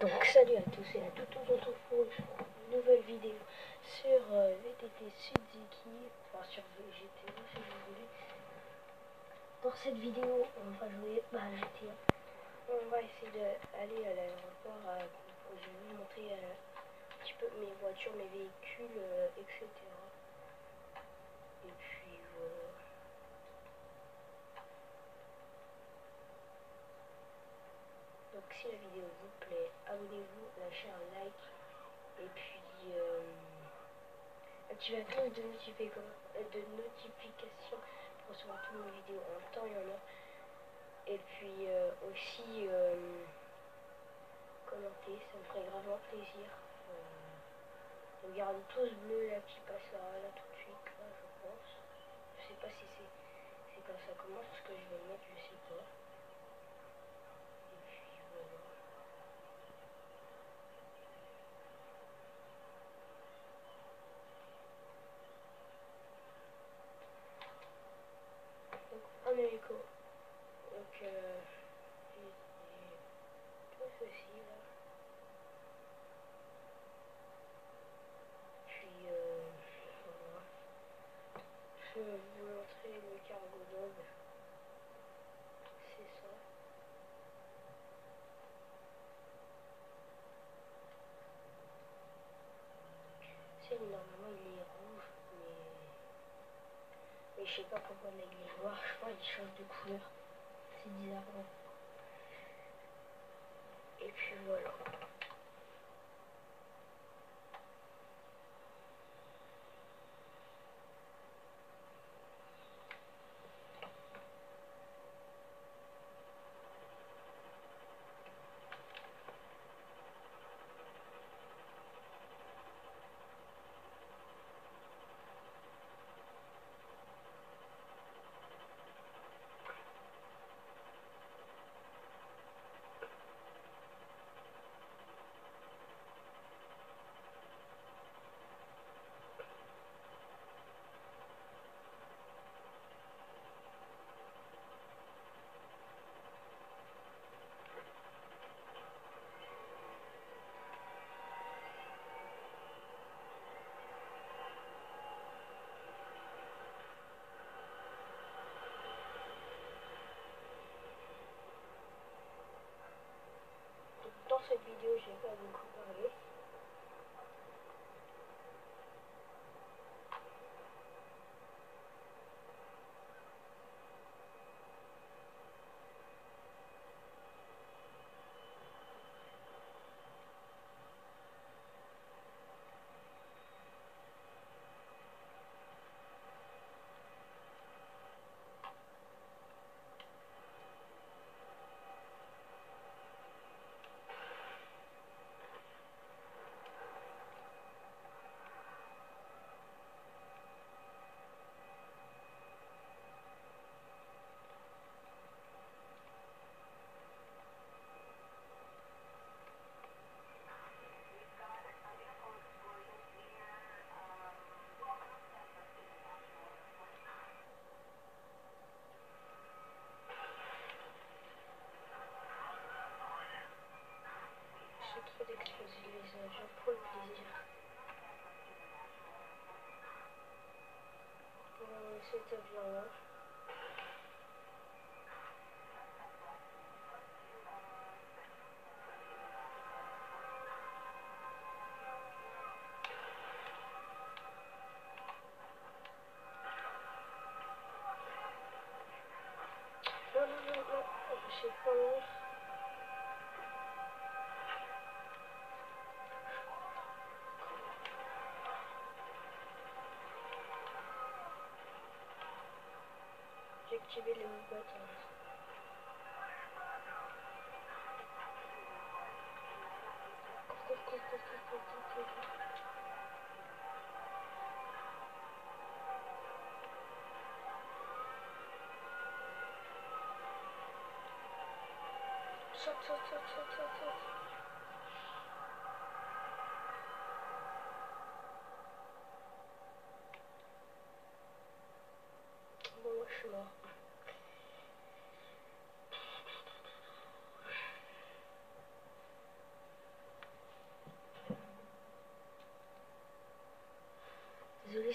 Donc salut à tous et à toutes, on se retrouve pour une nouvelle vidéo sur euh, VTT Suzuki, enfin sur VGT si vous voulez. Dans cette vidéo, on va jouer bah, GTA. On va essayer d'aller à l'aéroport, je vais vous montrer euh, un petit peu mes voitures, mes véhicules, euh, etc. Et puis voilà. Donc si la vidéo vous plaît, abonnez-vous, lâchez un like et puis euh, activez la cloche de, de notification pour recevoir toutes mes vidéos en temps et en heure. Et puis euh, aussi euh, commenter, ça me ferait gravement plaisir. Euh, regardez tous bleu là qui passe là, là tout de suite, là, je pense. Je sais pas si c'est comme ça commence, ce que je vais mettre, je sais pas. Américo. Donc, euh, tout ceci là. Puis, euh, voilà. Je vais vous montrer le cargo dog. C'est ça. C'est normalement il est rouge, mais je sais pas pourquoi il est noir, je crois qu'il change de couleur. C'est bizarre. Et puis voilà. Dans cette vidéo, je vais pas beaucoup parler. Pour le plaisir. Euh, cet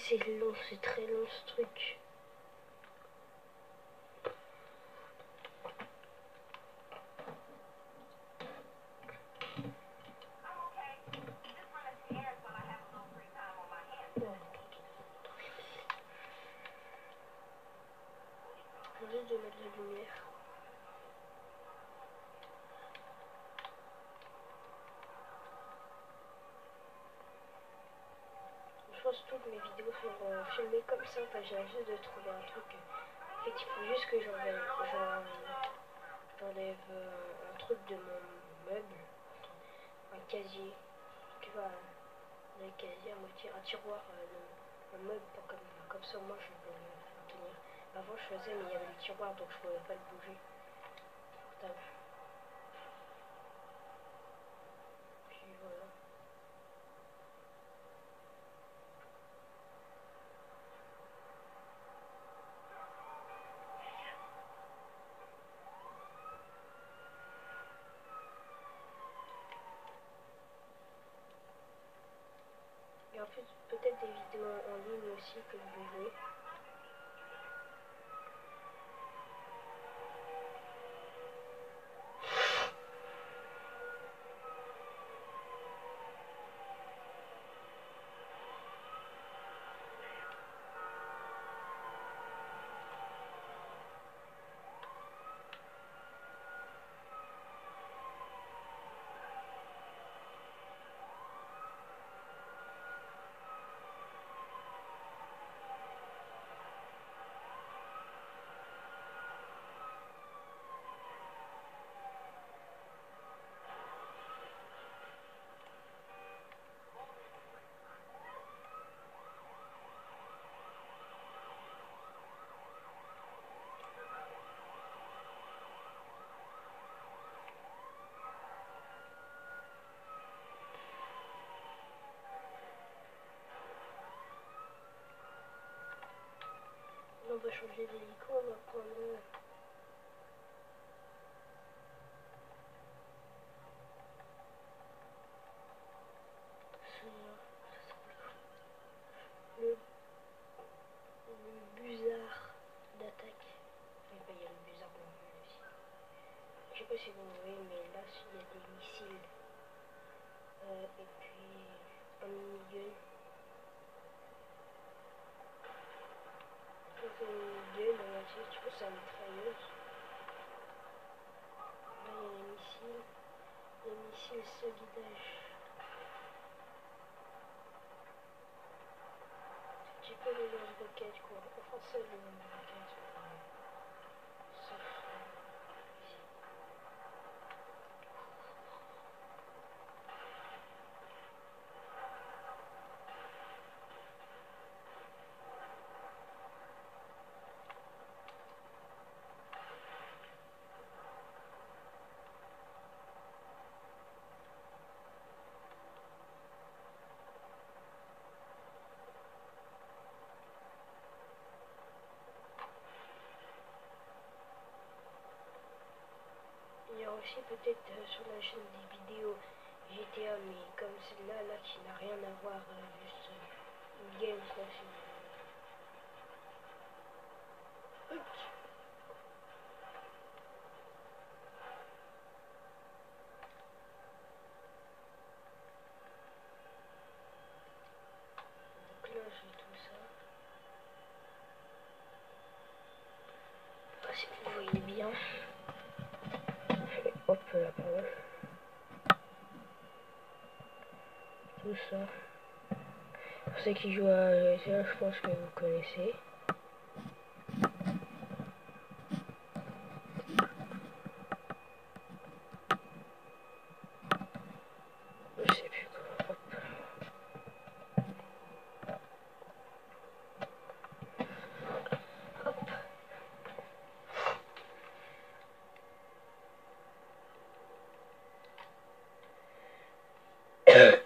c'est long, c'est très long ce truc. de mettre la lumière. Je toutes mes vidéos seront filmées comme ça, enfin, j'ai juste de trouver un truc. En fait, il faut juste que j'enlève euh, un truc de mon meuble, un casier, tu vois, un casier moitié, un tiroir, euh, le, meuble, comme, comme ça, moi je peux le tenir. Avant je faisais mais il y avait le tiroir donc je pouvais pas le bouger. Puis voilà. Et en plus en ligne aussi que vais on va changer d'hélico, on va prendre... Le, le busard d'attaque. il y a le busard aussi. Je sais pas si vous voyez, mais là, il y a des missiles. Euh, et puis un mini c'est une gueule, tu vois, c'est la mitrailleuse. Là, il a les missiles. Pas les lance-roquettes, quoi. Enfin, ça, les lance-roquettes. Peut-être euh, sur la chaîne des vidéos. GTA, mais comme celle-là, là, qui n'a rien à voir, euh, juste euh, une beaucoup ça. Pour ceux qui jouent à GTA, je pense que vous connaissez. Je sais plus quoi.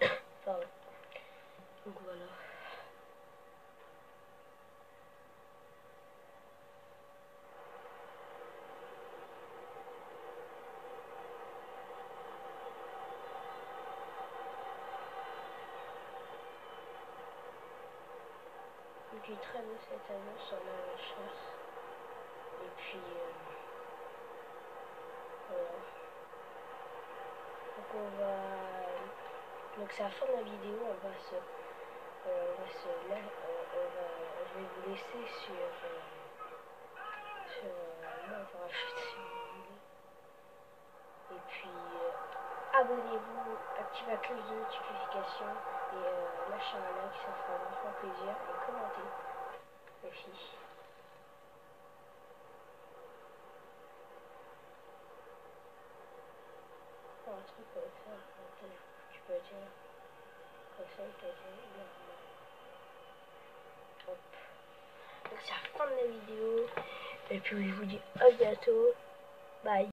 qui traîne cette année sur la chasse. Et puis, euh, voilà. Donc on va... Donc c'est la fin de la vidéo, on va se... Euh, on va se... Là, euh, on va... Je vais vous laisser sur... Euh, sur... Là, on va. Et puis, euh, abonnez-vous, activez la cloche de notification et euh, lâchez un like, ça fera vraiment plaisir. Et commentez aussi. un truc comme ça, tu peux dire comme ça, tu dire Hop. Donc c'est la fin de la vidéo. Et puis je vous dis à bientôt. Bye.